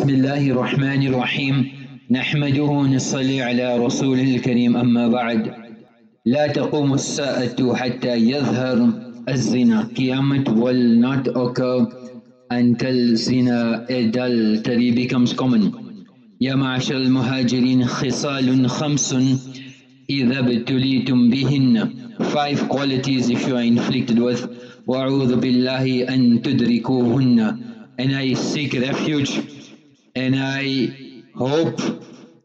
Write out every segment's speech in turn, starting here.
بسم الله الرحمن الرحيم نحمده ونصلي على رسوله الكريم أما بعد لا تقوم الساعة حتى يظهر الزنا قيامة will not occur until zina adultery becomes common. يا معشر المهاجرين خصال خمس إذا ابتليتم بهن five qualities if you are inflicted with. وأعوذ بالله أن تدركوهن and I seek refuge and I hope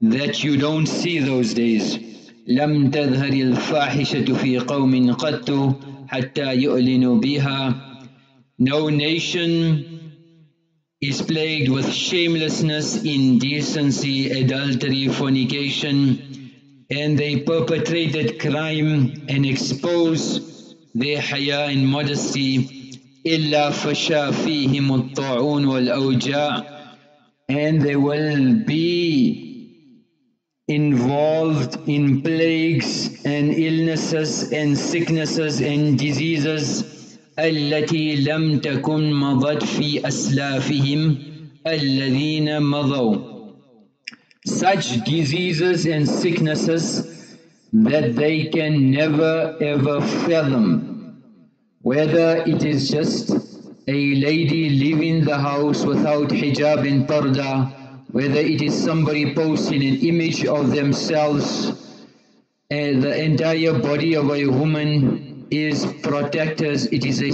that you don't see those days لم تظهر الفاحشة في قوم قط حتى يؤلنوا بها No nation is plagued with shamelessness, indecency, adultery, fornication, and they perpetrated crime and expose their haya and modesty إلا فشا فيهم الطاعون والأوجاع and they will be involved in plagues and illnesses and sicknesses and diseases التي لم تكن مضت في أسلافهم الذين مضوا such diseases and sicknesses that they can never ever fathom whether it is just a lady leaving the house without hijab and parda whether it is somebody posting an image of themselves and the entire body of a woman is protectors, it is a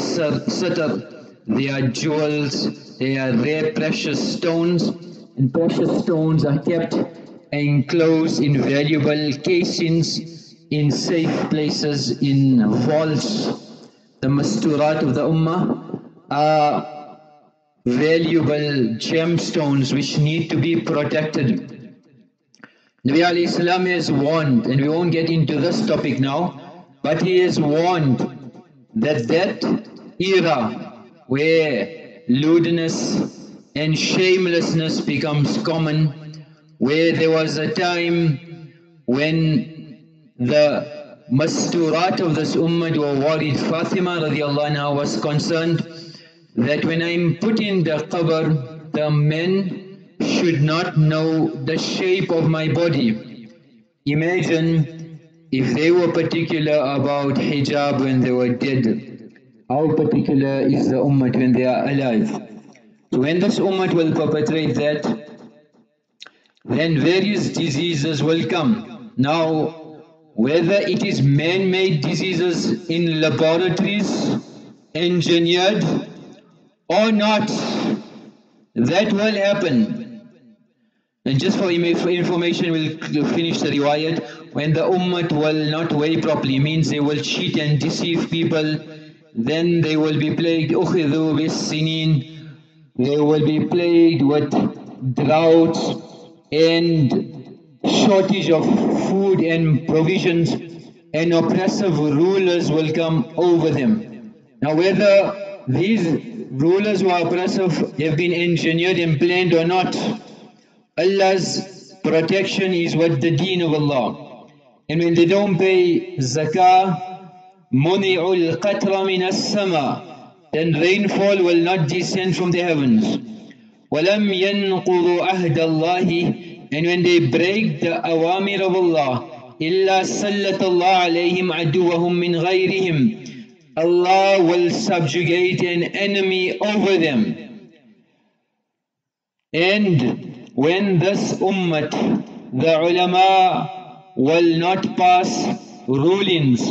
sitter they are jewels. They are rare precious stones. And precious stones are kept enclosed in valuable casings in safe places in vaults. The masturat of the ummah are valuable gemstones which need to be protected. Nabi alayhi salam has warned, and we won't get into this topic now, but he is warned that that era where lewdness and shamelessness becomes common, where there was a time when the masturat of this ummah were worried. Fatima radiallahu anha was concerned that when I'm put in the qabr, the men should not know the shape of my body. Imagine if they were particular about hijab when they were dead, how particular is the ummah when they are alive? So when this ummah will perpetrate that, then various diseases will come. Now, whether it is man-made diseases in laboratories, engineered, or not, that will happen. And just for information, we'll finish the riwayat. When the ummah will not weigh properly, means they will cheat and deceive people, then they will be plagued. أُخِذُوا بِالسِّنِينَ They will be plagued with droughts and shortage of food and provisions, and oppressive rulers will come over them. Now whether these rulers who are oppressive have been engineered and planned or not. Allah's protection is what the deen of Allah. And when they don't pay zakah, مُنِعُ الْقَطْرَ مِنَ السَّمَاءِ Then rainfall will not descend from the heavens. وَلَمْ يَنْقُضُوا عَهْدَ اللَّهِ And when they break the awamir of Allah, إِلَّا سَلَّتَ اللَّهُ عَلَيْهِمْ عَدُوَّهُم مِّنْ غَيْرِهِمْ Allah will subjugate an enemy over them. And when this ummah, the ulama will not pass rulings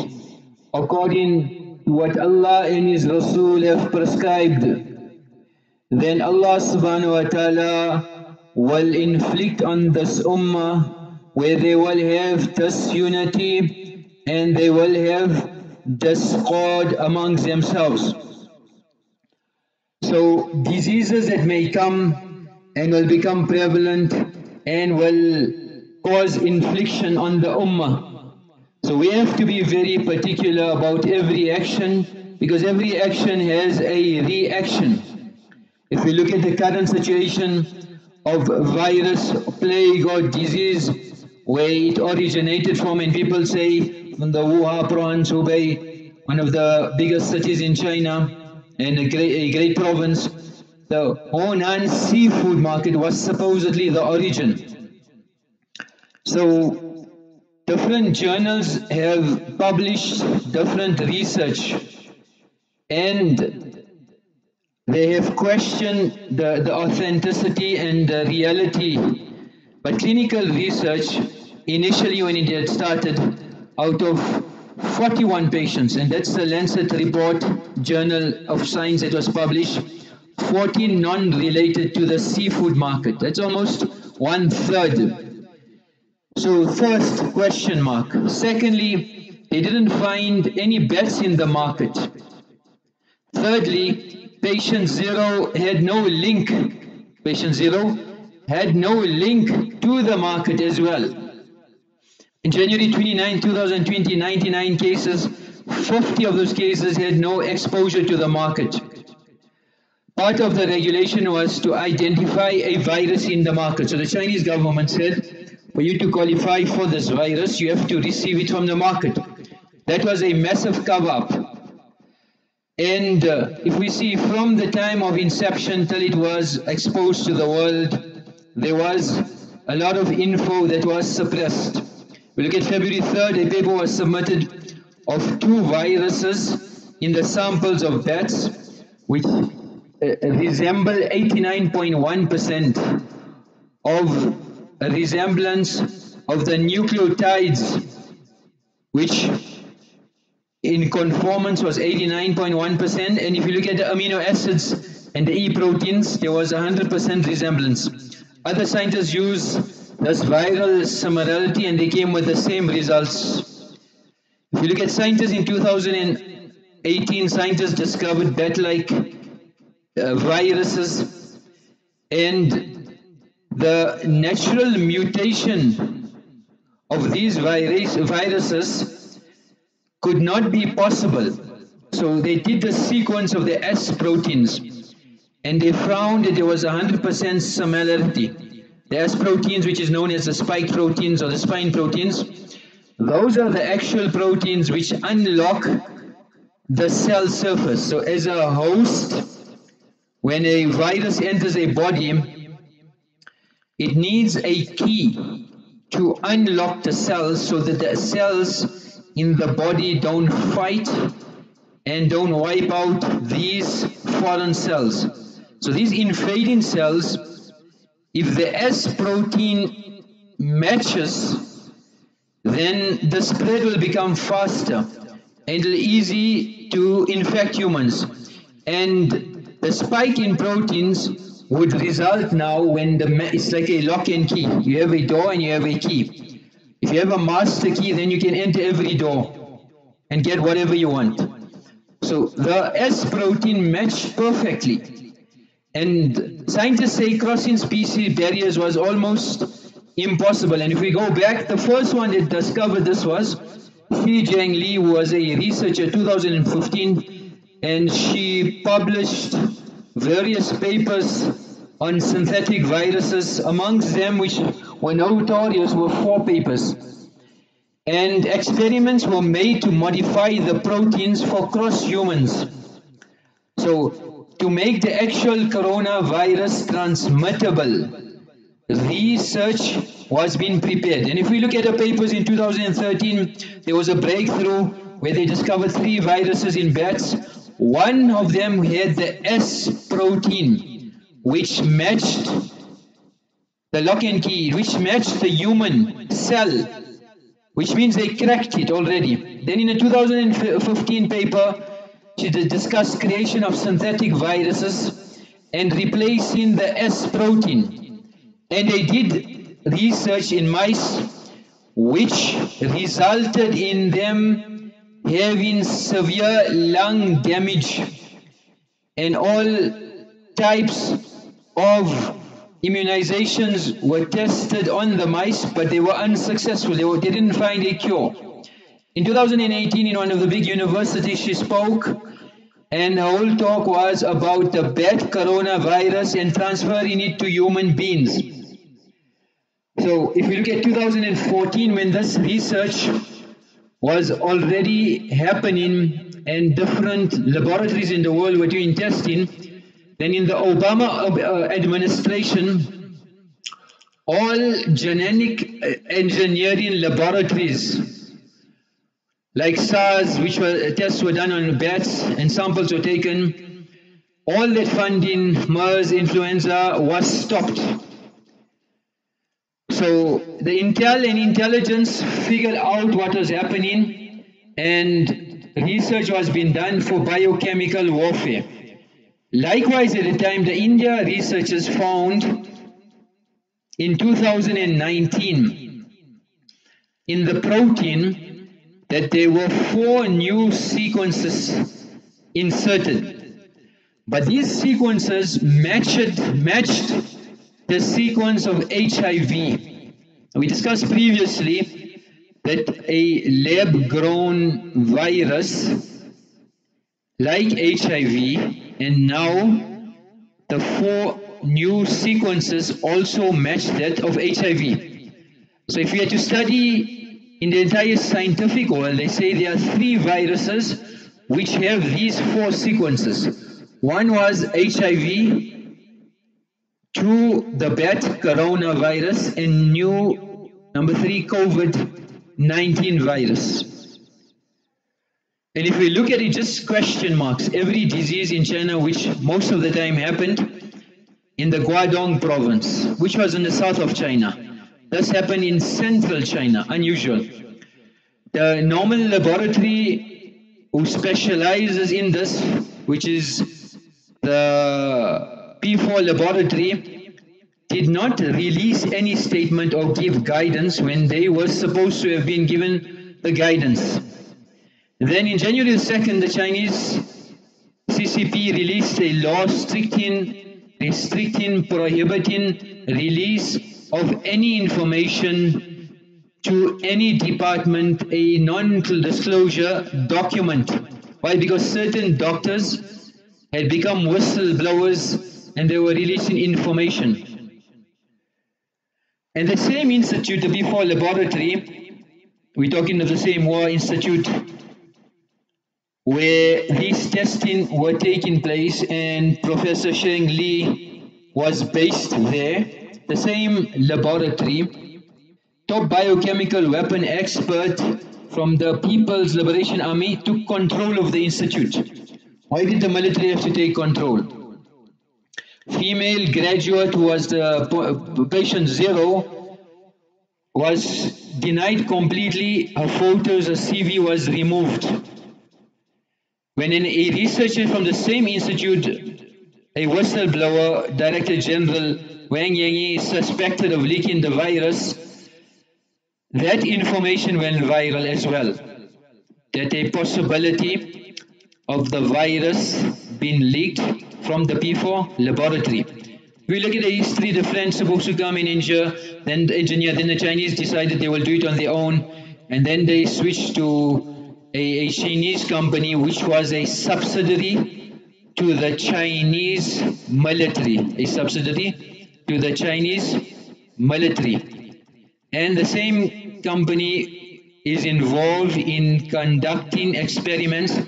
according to what Allah and His Rasul have prescribed, then Allah subhanahu wa ta'ala will inflict on this ummah where they will have disunity and they will have discord amongst themselves. So diseases that may come and will become prevalent and will cause infliction on the ummah. So we have to be very particular about every action because every action has a reaction. If we look at the current situation of virus, plague or disease, where it originated from and people say from the Wuhan province, Hubei, one of the biggest cities in China and a great, a great province, the Huanan seafood market was supposedly the origin. So different journals have published different research and they have questioned the, the authenticity and the reality. But clinical research, initially when it had started, out of 41 patients, and that's the Lancet report, Journal of Science that was published, 14 non-related to the seafood market. That's almost one third. So first, question mark. Secondly, they didn't find any bets in the market. Thirdly, patient zero had no link, patient zero had no link to the market as well. In January 29, 2020, 99 cases, 50 of those cases had no exposure to the market. Part of the regulation was to identify a virus in the market. So the Chinese government said, for you to qualify for this virus, you have to receive it from the market. That was a massive cover-up. And uh, if we see from the time of inception till it was exposed to the world, there was a lot of info that was suppressed. We look at February 3rd, a paper was submitted of two viruses in the samples of bats, which uh, resemble 89.1% of resemblance of the nucleotides which in conformance was 89.1% and if you look at the amino acids and the E proteins there was 100% resemblance. Other scientists use this viral similarity and they came with the same results. If you look at scientists in 2018 scientists discovered bat-like uh, viruses and the natural mutation of these virus, viruses could not be possible. So they did the sequence of the S proteins and they found that there was 100% similarity. The S proteins, which is known as the spike proteins or the spine proteins, those are the actual proteins which unlock the cell surface. So as a host, when a virus enters a body, it needs a key to unlock the cells so that the cells in the body don't fight and don't wipe out these foreign cells. So these invading cells, if the S protein matches, then the spread will become faster and easy to infect humans. And the spike in proteins would result now when the it's like a lock and key. You have a door and you have a key. If you have a master key, then you can enter every door and get whatever you want. So the S protein matched perfectly. And scientists say crossing species barriers was almost impossible. And if we go back, the first one that discovered this was Shi Zhengli, who was a researcher 2015, and she published various papers on synthetic viruses, amongst them which were notorious were four papers. And experiments were made to modify the proteins for cross-humans. So, to make the actual coronavirus transmittable, research was being prepared. And if we look at the papers in 2013, there was a breakthrough where they discovered three viruses in bats. One of them had the S protein, which matched the lock and key, which matched the human cell, which means they cracked it already. Then in a 2015 paper, she discussed creation of synthetic viruses and replacing the S protein. And they did research in mice which resulted in them having severe lung damage and all types of immunizations were tested on the mice, but they were unsuccessful. They, they didn't find a cure. In 2018, in one of the big universities, she spoke, and her whole talk was about the bat coronavirus and transferring it to human beings. So if you look at 2014, when this research was already happening and different laboratories in the world were doing testing, Then in the Obama uh, administration, all genetic uh, engineering laboratories, like SARS, which were uh, tests were done on bats and samples were taken, all that funding, MERS, influenza, was stopped. So the intel and intelligence figured out what was happening and research was being done for biochemical warfare. Likewise, at the time, the India researchers found in 2019 in the protein that there were four new sequences inserted. But these sequences matched, matched the sequence of HIV. We discussed previously that a lab-grown virus like HIV and now the four new sequences also match that of HIV. So if we are to study in the entire scientific world, they say there are three viruses which have these four sequences. One was HIV, two the bat coronavirus, and new number three COVID-19 virus. And if we look at it, just question marks, every disease in China, which most of the time happened in the Guangdong province, which was in the south of China. This happened in central China, unusual. The normal laboratory who specializes in this, which is the P4 laboratory, did not release any statement or give guidance when they were supposed to have been given the guidance. Then in January 2nd, the Chinese CCP released a law restricting, restricting, prohibiting release of any information to any department, a non-disclosure document. Why? Because certain doctors had become whistleblowers and they were releasing information. And the same institute, the P4 laboratory, we're talking of the same war institute, where these testing were taking place and Professor Sheng Li was based there, the same laboratory, top biochemical weapon expert from the People's Liberation Army took control of the institute. Why did the military have to take control? Female graduate who was the patient zero was denied completely, her photos, her CV was removed. When a researcher from the same institute, a whistleblower, Director General Wang is suspected of leaking the virus, that information went viral as well. That a possibility of the virus being leaked from the P4 laboratory. We look at the history, the French supposed to come and engineer, then the engineer, then the Chinese decided they will do it on their own, and then they switched to a, a Chinese company which was a subsidiary to the Chinese military, a subsidiary to the Chinese military. And the same company is involved in conducting experiments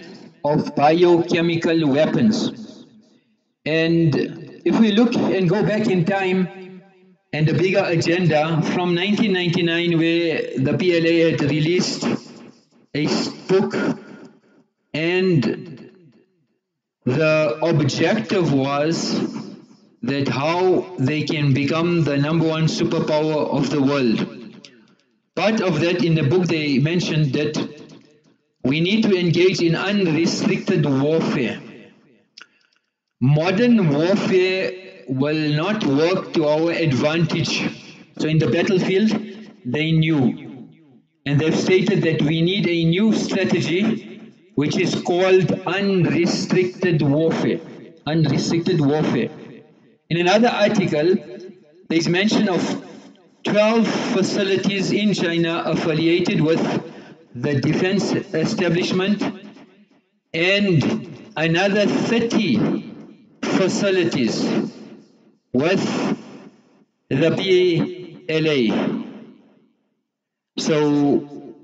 of biochemical weapons. And if we look and go back in time and the bigger agenda from 1999 where the PLA had released a book and the objective was that how they can become the number one superpower of the world. Part of that in the book they mentioned that we need to engage in unrestricted warfare. Modern warfare will not work to our advantage. So in the battlefield, they knew and they've stated that we need a new strategy which is called unrestricted warfare. Unrestricted warfare. In another article, there's mention of 12 facilities in China affiliated with the defense establishment and another 30 facilities with the PLA so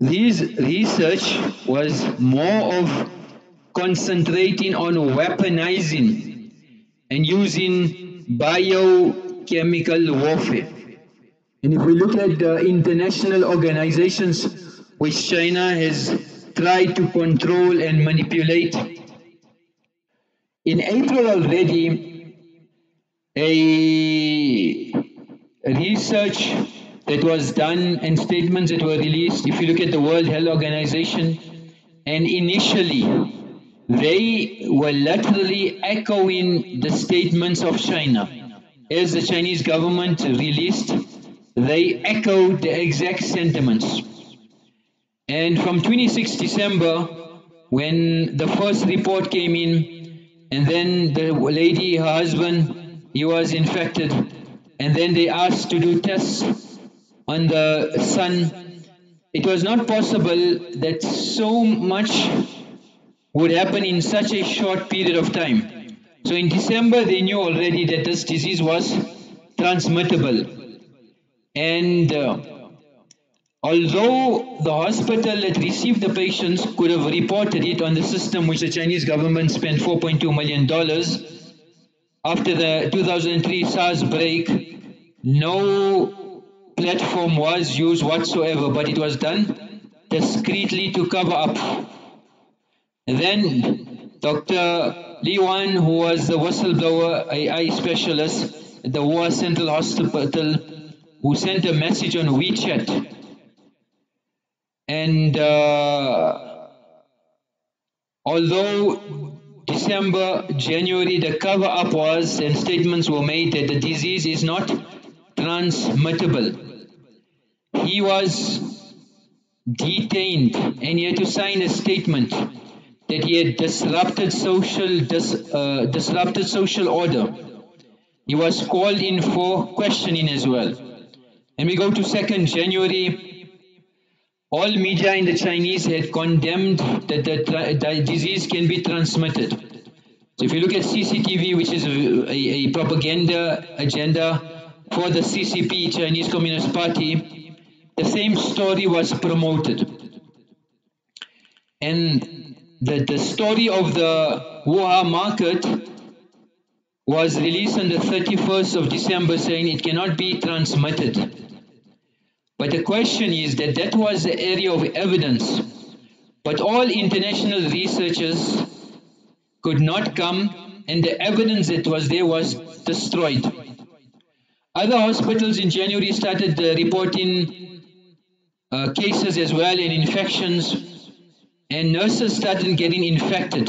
this research was more of concentrating on weaponizing and using biochemical warfare. And if we look at the international organizations which China has tried to control and manipulate, in April already, a research that was done and statements that were released, if you look at the World Health Organization, and initially they were literally echoing the statements of China. As the Chinese government released, they echoed the exact sentiments. And from 26 December, when the first report came in, and then the lady, her husband, he was infected, and then they asked to do tests on the son. It was not possible that so much would happen in such a short period of time. So in December they knew already that this disease was transmittable. And uh, although the hospital that received the patients could have reported it on the system which the Chinese government spent 4.2 million dollars after the 2003 SARS break, no platform was used whatsoever, but it was done discreetly to cover up then Dr. Li Wan, who was the whistleblower eye specialist at the Wuhan Central Hospital, who sent a message on WeChat. And uh, although December, January, the cover up was and statements were made that the disease is not transmittable. He was detained and he had to sign a statement that he had disrupted social dis, uh, disrupted social order. He was called in for questioning as well. And we go to 2nd January. All media in the Chinese had condemned that the, the disease can be transmitted. So if you look at CCTV, which is a, a, a propaganda agenda for the CCP, Chinese Communist Party, the same story was promoted. And the, the story of the Wuhan market was released on the 31st of December saying it cannot be transmitted. But the question is that that was the area of evidence. But all international researchers could not come and the evidence that was there was destroyed. Other hospitals in January started uh, reporting uh, cases as well and infections and nurses started getting infected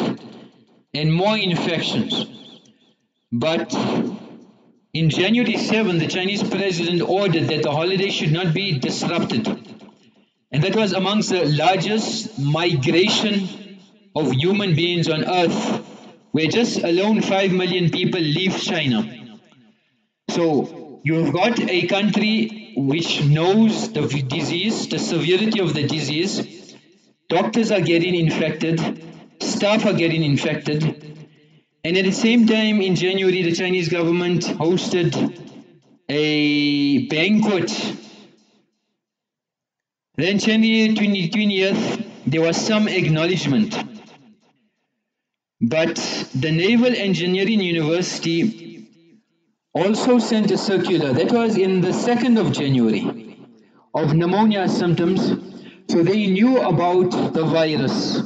and more infections. But in January 7, the Chinese president ordered that the holiday should not be disrupted. And that was amongst the largest migration of human beings on earth, where just alone 5 million people leave China. So you've got a country which knows the disease, the severity of the disease, doctors are getting infected, staff are getting infected, and at the same time in January the Chinese government hosted a banquet. Then January 20, 20th there was some acknowledgement. But the Naval Engineering University also sent a circular, that was in the 2nd of January, of pneumonia symptoms so they knew about the virus.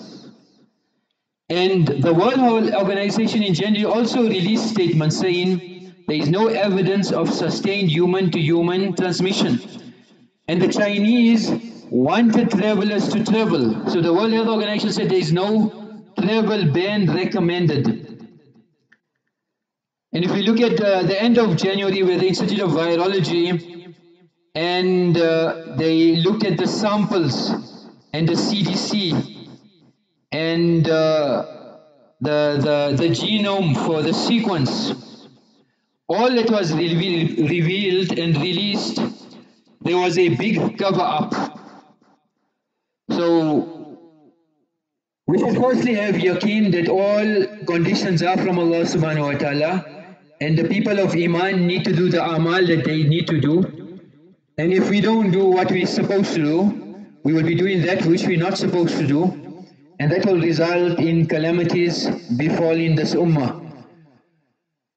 And the World Health Organization in January also released statements saying there is no evidence of sustained human-to-human transmission. And the Chinese wanted travelers to travel. So the World Health Organization said there is no travel ban recommended. And if we look at uh, the end of January where the Institute of Virology and uh, they looked at the samples and the CDC and uh, the, the, the genome for the sequence. All that was revealed and released, there was a big cover up. So, we should firstly have yaqeen that all conditions are from Allah subhanahu wa ta'ala and the people of Iman need to do the amal that they need to do and if we don't do what we're supposed to do, we will be doing that which we're not supposed to do. And that will result in calamities befalling this ummah.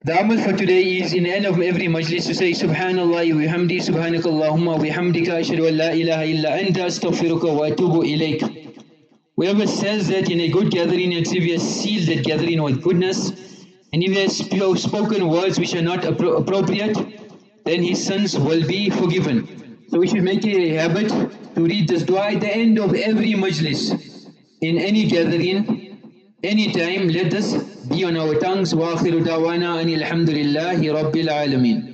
The amal for today is in the end of every majlis to say Subhanallah wa bihamdi Subhanakallahumma wa bihamdika ashhadu an la ilaha illa anta astaghfiruka wa atubu ilayk. Whoever says that in a good gathering, it's if he has sealed that gathering with goodness, and if he has spoken words which are not appro appropriate, then his sins will be forgiven. So we should make it a habit to read this dua at the end of every majlis, in any gathering, anytime, let this be on our tongues. وآخر دعوانا أن الحمد لله رب العالمين